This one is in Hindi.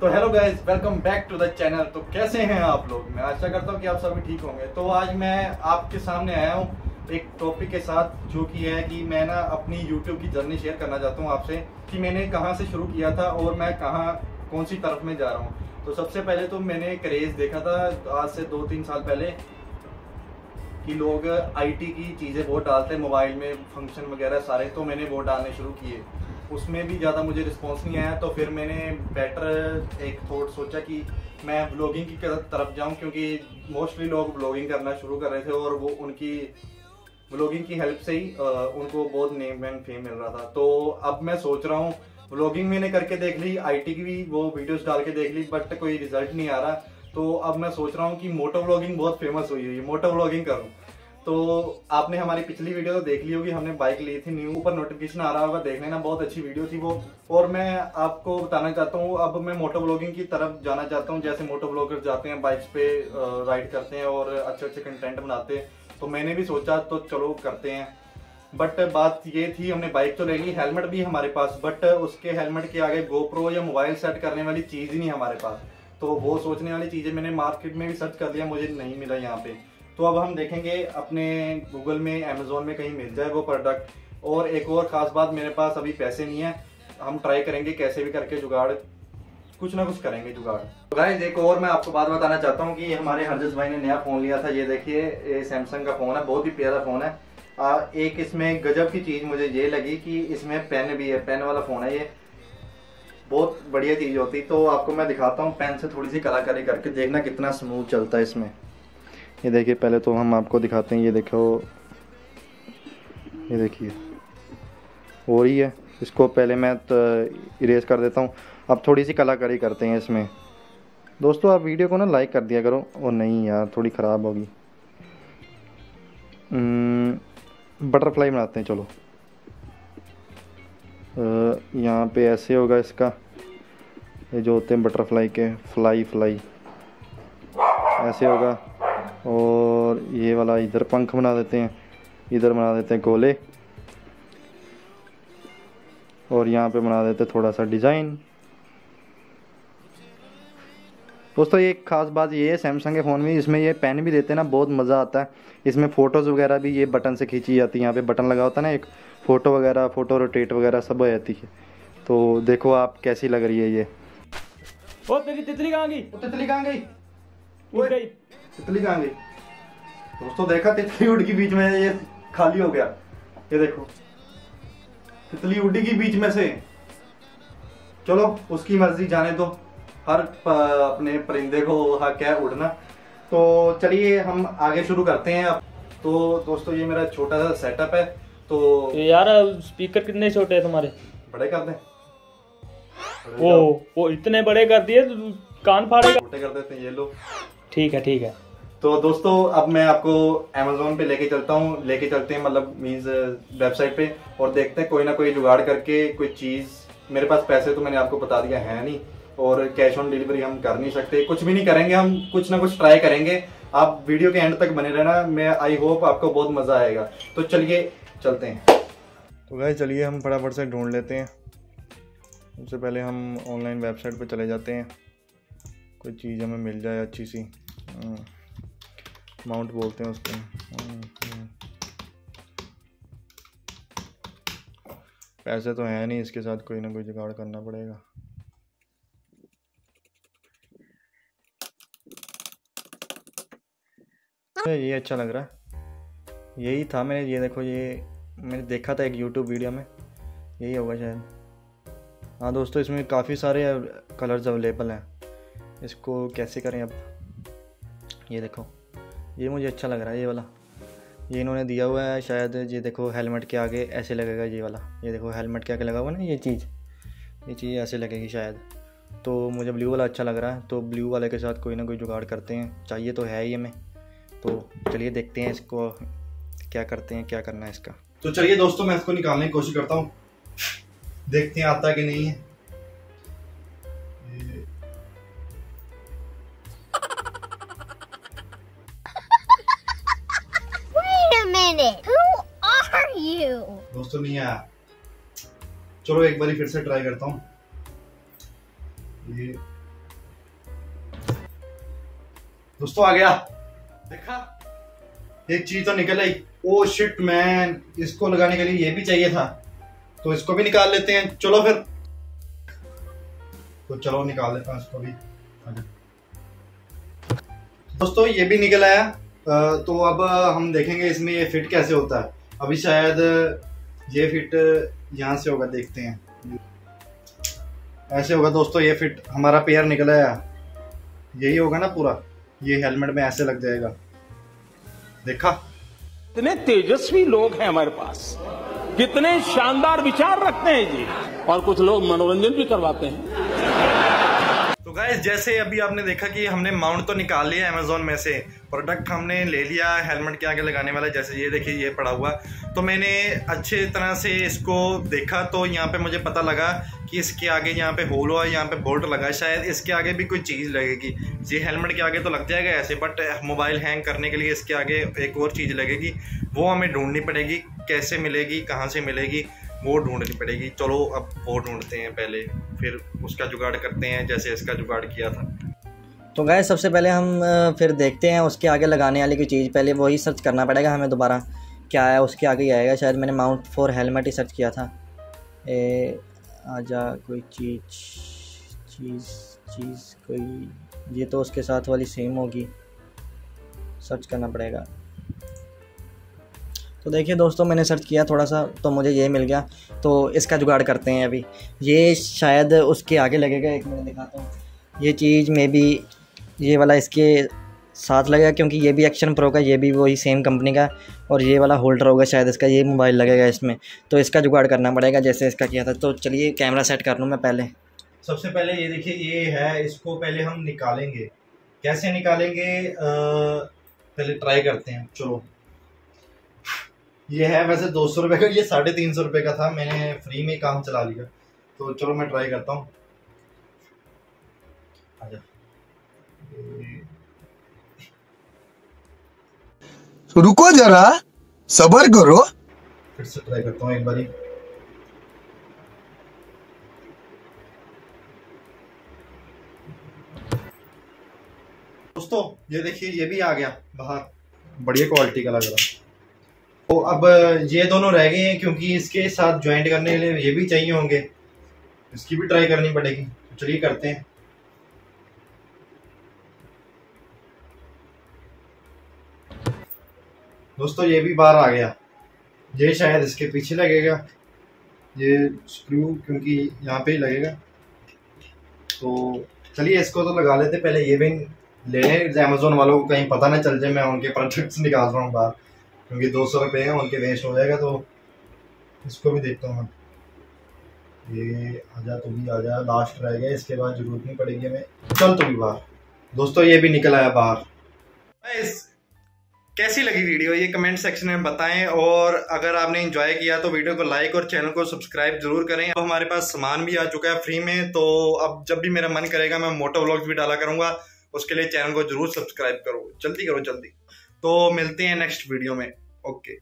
तो hello guys welcome back to the channel तो कैसे हैं आप लोग? मैं आशा करता हूँ कि आप सभी ठीक होंगे। तो आज मैं आपके सामने आया हूँ एक टॉपिक के साथ, जो कि है कि मैं ना अपनी यूट्यूब की जर्नी शेयर करना चाहता हूँ आपसे, कि मैंने कहाँ से शुरू किया था और मैं कहाँ, कौन सी तरफ़ में जा रहा हूँ। तो सबसे पहले तो मैंने क्रेज देखा था आज से दो तीन साल पहले, कि लोग आईटी की चीज़ें बहुत डालते हैं मोबाइल में फ़ंक्शन वगैरह सारे तो मैंने वो डालने शुरू किए। उसमें भी ज़्यादा मुझे रिस्पॉन्स नहीं आया तो फिर मैंने बेटर एक थॉट सोचा कि मैं ब्लॉगिंग की तरफ़ जाऊँ, क्योंकि मोस्टली लोग ब्लॉगिंग करना शुरू कर रहे थे और वो उनकी ब्लॉगिंग की हेल्प से ही उनको बहुत नेम एंड फेम मिल रहा था। तो अब मैं सोच रहा हूँ ब्लॉगिंग मैंने करके देख ली आईटी की भी वो वीडियोस डाल के देख ली बट कोई रिज़ल्ट नहीं आ रहा। तो अब मैं सोच रहा हूँ कि मोटो ब्लॉगिंग बहुत फ़ेमस हुई है मोटो ब्लॉगिंग करूँ। तो आपने हमारी पिछली वीडियो तो देख ली होगी, हमने बाइक ली थी न्यू ऊपर नोटिफिकेशन आ रहा होगा देख लेना बहुत अच्छी वीडियो थी वो। और मैं आपको बताना चाहता हूँ, अब मैं मोटो ब्लॉगिंग की तरफ़ जाना चाहता हूँ, जैसे मोटो ब्लॉगर जाते हैं बाइक्स पे राइड करते हैं और अच्छे अच्छे कंटेंट बनाते हैं। तो मैंने भी सोचा तो चलो करते हैं। बट बात ये थी, हमने बाइक तो ले ली हेलमेट भी हमारे पास बट उसके हेलमेट के आगे गोप्रो या मोबाइल सेट करने वाली चीज़ ही नहीं हमारे पास। तो वो सोचने वाली चीज़ें मैंने मार्केट में भी सर्च कर दिया मुझे नहीं मिला यहाँ पे। तो अब हम देखेंगे अपने गूगल में अमेजोन में कहीं मिल जाए वो प्रोडक्ट और एक और खास बात मेरे पास अभी पैसे नहीं है। हम ट्राई करेंगे कैसे भी करके जुगाड़। कुछ ना कुछ करेंगे जुगाड़। तो गाइस एक और मैं आपको बात बताना चाहता हूँ कि हमारे हरजस भाई ने नया फ़ोन लिया था। ये देखिए ये सैमसंग का फ़ोन है बहुत ही प्यारा फ़ोन है। आ, एक इसमें गजब की चीज़ मुझे ये लगी कि इसमें पेन भी है पेन वाला फ़ोन है ये। बहुत बढ़िया चीज़ होती। तो आपको मैं दिखाता हूँ पेन से थोड़ी सी कलाकारी करके देखना कितना स्मूथ चलता है इसमें। ये देखिए, पहले तो हम आपको दिखाते हैं, ये देखो। ये देखिए। हो रही है। इसको पहले मैं तो इरेज कर देता हूँ। अब थोड़ी सी कलाकारी करते हैं इसमें। दोस्तों, आप वीडियो को ना लाइक कर दिया करो। और नहीं यार, थोड़ी ख़राब होगी। बटरफ्लाई बनाते हैं, चलो। यहाँ पे ऐसे होगा इसका। ये जो होते हैं बटरफ्लाई के फ्लाई फ्लाई ऐसे होगा। और ये वाला इधर पंख बना देते हैं इधर बना देते हैं गोले। और यहाँ पे बना देते हैं थोड़ा सा डिज़ाइन। दोस्तों ये खास बात ये है सैमसंग के फ़ोन में इसमें ये पेन भी देते हैं ना बहुत मज़ा आता है। इसमें फ़ोटोज़ वगैरह भी ये बटन से खींची जाती है यहाँ पे बटन लगा होता है ना एक फ़ोटो वगैरह फ़ोटो रोटेट वगैरह सब हो जाती है। तो देखो आप कैसी लग रही है ये। ओ तेरी तितली कहाँ गई? तितली कहाँ गई? गई। तितली कहाँ गई दोस्तों देखा तितली उड़ की बीच में ये खाली हो गया। ये देखो। तितली उड़ी की बीच में से। चलो उसकी मर्ज़ी जाने दो। हर अपने परिंदे को हक है उड़ना। तो चलिए हम आगे शुरू करते हैं अब। तो दोस्तों ये मेरा छोटा सा सेटअप है। तो यार स्पीकर कितने छोटे हैं तुम्हारे? बड़े कर दें। वो वो इतने बड़े कर दिए कान फाड़ेगा छोटे कर देते हैं ये लोग ठीक है ठीक है। तो दोस्तों, अब मैं आपको अमेजोन पे लेके चलता हूँ। लेके चलते हैं मतलब मीन्स वेबसाइट पे और देखते हैं, कोई ना कोई जुगाड़ करके कोई चीज़। मेरे पास पैसे तो मैंने आपको बता दिया, है नहीं। और कैश ऑन डिलीवरी हम कर नहीं सकते। कुछ भी नहीं करेंगे हम, कुछ ना कुछ ट्राई करेंगे। आप वीडियो के एंड तक बने रहना। मैं आई होप आपको बहुत मज़ा आएगा। तो चलिए, चलते हैं। तो भाई चलिए हम फटाफट से ढूंढ लेते हैं। सबसे पहले हम ऑनलाइन वेबसाइट पर चले जाते हैं। कोई चीज़ हमें मिल जाए अच्छी सी। माउंट। बोलते हैं उसको। पैसे तो हैं नहीं, इसके साथ कोई ना कोई जुगाड़ करना पड़ेगा। ये अच्छा लग रहा है। यही था मैंने, ये देखो, ये मैंने देखा था एक यूट्यूब वीडियो में। यही होगा शायद। हाँ दोस्तों, इसमें काफ़ी सारे कलर्स अवेलेबल हैं। इसको कैसे करें अब? ये देखो। ये मुझे अच्छा लग रहा है, ये वाला। ये इन्होंने दिया हुआ है, शायद ये देखो हेलमेट के आगे ऐसे लगेगा, ये वाला। ये देखो हेलमेट के आगे लगा हुआ ना, ये चीज़? ये चीज़ ऐसे लगेगी शायद। तो मुझे ब्लू वाला अच्छा लग रहा है तो ब्लू वाले के साथ कोई ना कोई जुगाड़ करते हैं। चाहिए तो है ही हमें। तो चलिए देखते हैं इसको, क्या करते हैं, क्या करना है इसका। तो चलिए दोस्तों, मैं इसको निकालने की कोशिश करता हूँ। देखते हैं आता कि नहीं है। दोस्तों नहीं आया चलो, एक बार फिर से ट्राई करता हूँ। दोस्तों, आ गया। देखा? एक चीज़ तो निकल आई। ओ शिट मैन इसको लगाने के लिए ये भी चाहिए था। तो इसको भी निकाल लेते हैं। चलो फिर। तो चलो, निकाल लेता हूँ इसको भी। दोस्तों, ये भी निकल आया। तो अब हम देखेंगे इसमें ये फिट कैसे होता है। अभी शायद ये फिट यहाँ से होगा, देखते हैं। ऐसे होगा दोस्तों, ये फिट हमारा पेयर निकल आया यही होगा ना पूरा? ये हेलमेट में ऐसे लग जाएगा। देखा? इतने तेजस्वी लोग हैं हमारे पास। कितने शानदार विचार रखते हैं जी। और कुछ लोग मनोरंजन भी करवाते हैं। तो गाइस जैसे अभी आपने देखा कि हमने माउंट तो निकाल लिया अमेजोन में से प्रोडक्ट हमने ले लिया हेलमेट के आगे लगाने वाला, जैसे ये देखिए, ये पड़ा हुआ। तो मैंने अच्छे तरह से इसको देखा तो यहाँ पे मुझे पता लगा कि इसके आगे यहाँ पे होल हुआ, यहाँ पे बोल्ट लगा। शायद इसके आगे भी कोई चीज़ लगेगी। ये हेलमेट के आगे तो लग जाएगा ऐसे बट मोबाइल हैंग करने के लिए इसके आगे एक और चीज़ लगेगी। वो हमें ढूंढनी पड़ेगी, कैसे मिलेगी, कहाँ से मिलेगी। वो ढूंढनी पड़ेगी। चलो, अब वो ढूंढते हैं पहले, फिर उसका जुगाड़ करते हैं जैसे इसका जुगाड़ किया था। तो गए सबसे पहले हम फिर देखते हैं उसके आगे लगाने वाली कोई चीज़। पहले वही सर्च करना पड़ेगा हमें दोबारा। क्या है, उसके आगे ही आएगा। शायद मैंने माउंट फॉर हेलमेट ही सर्च किया था। ए, आजा कोई चीज़ चीज़ चीज़ कोई। ये तो उसके साथ वाली सेम होगी। सर्च करना पड़ेगा। तो देखिए दोस्तों मैंने सर्च किया थोड़ा सा तो मुझे ये मिल गया। तो इसका जुगाड़ करते हैं अभी। ये शायद उसके आगे लगेगा एक मिनट दिखाता हूँ। ये चीज़ मे बी ये वाला इसके साथ लगेगा क्योंकि ये भी एक्शन प्रो का ये भी वही सेम कंपनी का और ये वाला होल्डर होगा शायद इसका ये मोबाइल लगेगा इसमें। तो इसका जुगाड़ करना पड़ेगा जैसे इसका किया था। तो चलिए कैमरा सेट कर लूँ मैं पहले। सबसे पहले ये देखिए ये है इसको पहले हम निकालेंगे। कैसे निकालेंगे? आ, पहले ट्राई करते हैं चलो। ये है वैसे दो सौ रुपये का ये साढ़े तीन सौ रुपये का था मैंने फ्री में काम चला लिया। तो चलो मैं ट्राई करता हूँ। तो रुको जरा सबर करो। फिर से ट्राई करता हूँ एक बारी। दोस्तों ये देखिए ये भी आ गया बाहर। बढ़िया क्वालिटी का लग रहा। तो अब ये दोनों रह गए हैं क्योंकि इसके साथ ज्वाइंट करने के लिए ये भी चाहिए होंगे। इसकी भी ट्राई करनी पड़ेगी। तो चलिए करते हैं। दोस्तों, ये भी बाहर आ गया। ये शायद इसके पीछे लगेगा। ये स्क्रू क्योंकि यहाँ पे ही लगेगा। तो चलिए, इसको तो लगा लेते पहले ये भी ले लें। अमेजोन वालों को कहीं पता ना चल जाए, मैं उनके प्रोडक्ट्स निकाल रहा हूँ बाहर। क्योंकि दो सौ रुपये हैं, उनके वेस्ट हो जाएगा तो इसको भी देखता हूँ ये आजा तो भी आजा लास्ट रह गया, इसके बाद ज़रूरत नहीं पड़ेगी हमें। चल तो भी बाहर। दोस्तों, ये भी निकल आया बाहर। कैसी लगी वीडियो? ये कमेंट सेक्शन में बताएँ, और अगर आपने एंजॉय किया तो वीडियो को लाइक और चैनल को सब्सक्राइब ज़रूर करें। अब हमारे पास सामान भी आ चुका है फ्री में तो अब जब भी मेरा मन करेगा, मैं मोटो व्लॉग्स भी डाला करूँगा। उसके लिए चैनल को ज़रूर सब्सक्राइब करो। जल्दी करो, जल्दी। तो मिलते हैं नेक्स्ट वीडियो में। okay